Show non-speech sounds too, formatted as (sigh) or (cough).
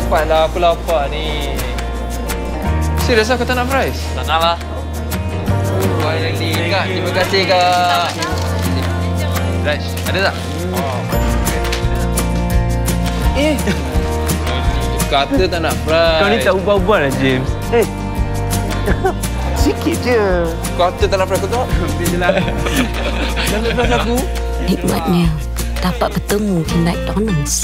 cepatlah aku lapar ni. Serius aku tak nak fries? Tak nak lah. Finally, Kak. Terima kasih, Kak. Raj, ada tak? Oh, eh. Kata tak nak fries. Kau ni tak ubah-ubah lah, James. Eh. (laughs) Sikit je. Kata tak nak fries, kau tak? Bila je lah. Jangan fries (laughs) aku. Nikmatnya dapat bertemu di McDonald's.